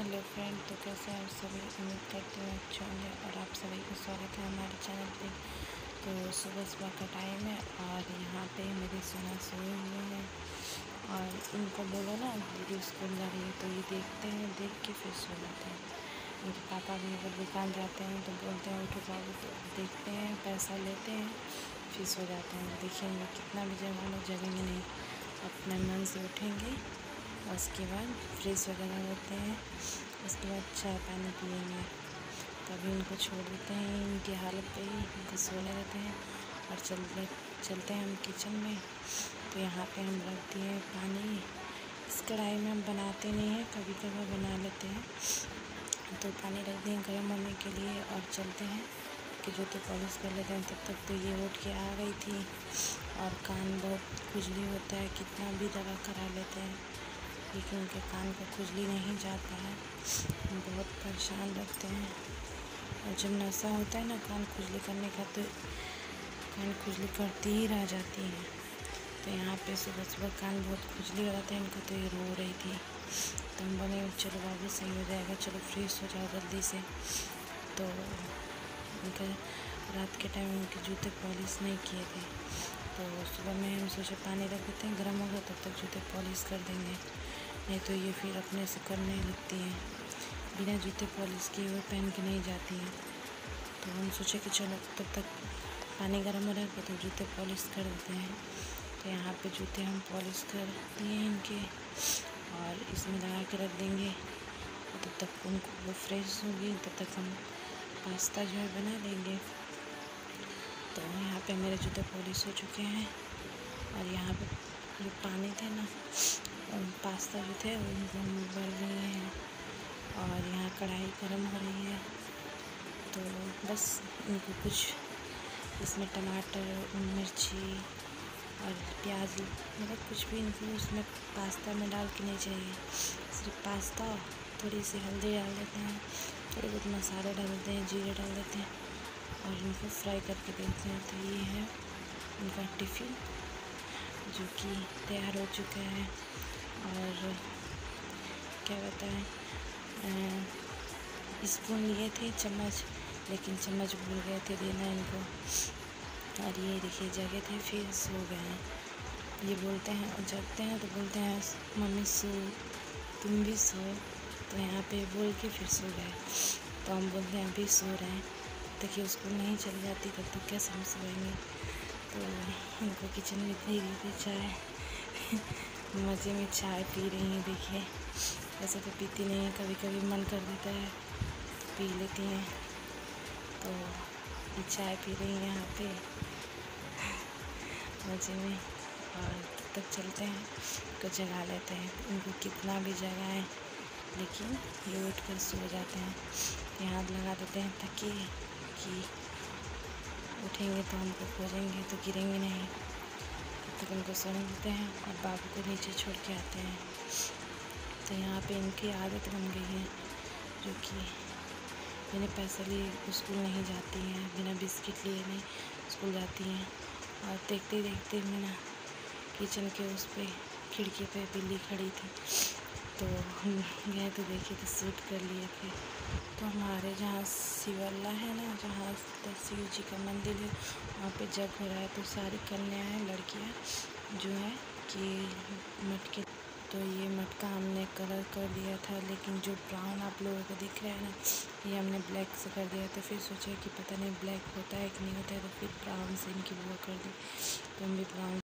Hello friend तो कैसे हैं आप सभी? उम्मीद करते हैं अच्छे होंगे और आप सभी को स्वागत है हमारे चैनल पे। तो सुबह सुबह का टाइम है और यहाँ पे मेरी सोना सोए हुए हैं और इनको बोलो ना, दीदी स्कूल जा रही है तो ये देखते हैं, देख के फिर सो जाते हैं। इनके पापा भी अगर दुकान जाते हैं तो बोलते हैं, उठो बाबू तो देखते हैं, पैसा लेते हैं, फिर सो जाते हैं। देखेंगे कितना भी जगह जगेंगे नहीं, अपने मन से उठेंगे। उसके बाद फ्रेश वगैरह होते हैं। उसके बाद चाय पानी पिएँगे तभी उनको छोड़ देते हैं, इनकी हालत पे ही इनको सोने देते हैं और चलते चलते हैं हम किचन में। तो यहाँ पे हम रख दिए पानी। इस कढ़ाई में हम बनाते नहीं हैं कभी कभी बना लेते हैं। तो पानी रख दिए गर्म होने के लिए और चलते हैं। कि जूते पॉलिश कर लेते हैं, तब तक तो ये उठ के आ गई थी। और कान बहुत खुजली होता है, कितना भी दवा करा लेते हैं। लेकिन उनके कान को खुजली नहीं जाता है बहुत परेशान रखते हैं। और जब नशा होता है ना, कान खुजली करने का तो कान खुजली करती ही रह जाती है। तो यहाँ पे सुबह सुबह कान बहुत खुजली हो जाता है, इनका तो ये रो रही थी। तो हम बोले, चलो बाबू, सही हो जाएगा, चलो फ्रेश हो जाओ जल्दी से। तो उनका रात के टाइम उनके जूते पॉलिश नहीं किए थे। तो सुबह में हम सोचे, पानी रख देते हैं, गर्म होगा तब तो तक जूते पॉलिश कर देंगे। नहीं तो ये फिर अपने से करने लगती है। बिना जूते पॉलिश किए हुए पहन के नहीं जाती हैं। तो हम सोचे कि चलो, तब तक पानी गर्म हो रहेगा तो जूते पॉलिश कर देते हैं। तो यहाँ पे जूते हम पॉलिश कर दिए इनके और इसमें लगा के रख देंगे। तब तो तक उनको वो फ्रेश होगी तब तक हम पास्ता जो है बना लेंगे। तो यहाँ पे मेरे जूते पॉलिश हो चुके हैं और यहाँ पे जो पानी थे ना थे उनको हम उबल रहे हैं, और यहाँ कढ़ाई गर्म हो रही है। तो बस इनको कुछ इसमें टमाटर, मिर्ची और प्याज मतलब कुछ भी इनको उसमें पास्ता में डाल के नहीं चाहिए। सिर्फ़ पास्ता थोड़ी सी हल्दी डाल देते हैं, थोड़े बहुत मसाले डाल देते हैं, जीरे डाल देते हैं, और इनको फ्राई करके देते हैं। तो ये है उनका टिफ़िन, जो कि तैयार हो चुका है। और, क्या बताएँ स्पून लिए थे चम्मच, लेकिन चम्मच भूल गए थे देना इनको। और ये देखिए, जगह थे, फिर सो गए हैं। ये बोलते हैं और जगते हैं तो बोलते हैं, मम्मी, सो, तुम भी सो। तो यहाँ पे बोल के फिर सो गए। तो हम बोलते हैं, अभी सो रहे हैं। देखिए उसको नहीं चल जाती, तब तक कैसे हम सोएँगे? तो इनको किचन में दे दी चाय मज़े में चाय पी रही हैं, देखिए। ऐसे तो पीती नहीं है कभी कभी मन कर देता है, पी लेती हैं। तो चाय पी रही हैं यहाँ पे। मज़े में। और तब तक चलते हैं तो जगा लेते हैं। उनको कितना भी जगाएँ, लेकिन ये उठ कर सो जाते हैं। यहाँ लगा देते हैं ताकि कि उठेंगे तो हमको खोजेंगे तो गिरेंगे नहीं। तक उनको सोने देते हैं और बाबू को नीचे छोड़ के आते हैं। तो यहाँ पे इनकी आदत बन गई है, जो कि बिना पैसे लिए स्कूल नहीं जाती हैं, बिना बिस्किट लिए नहीं स्कूल जाती हैं। और देखते देखते मैं किचन के उस पर खिड़की पे बिल्ली खड़ी थी। तो हम गए तो देखिए तो शूट कर लिए थे। तो हमारे जहाँ शिवल्ला है ना, जहाँ शिव जी का मंदिर है, वहाँ पे जग हो रहा है तो सारी कन्याएँ, लड़कियाँ जो है कि मटके तो ये मटका हमने कलर कर दिया था, लेकिन जो ब्राउन आप लोगों को दिख रहा है ना, ये हमने ब्लैक से कर दिया। तो फिर सोचा कि पता नहीं ब्लैक होता है कि नहीं होता है तो फिर ब्राउन से इनकी वो कर दी। तो हम भी ब्राउन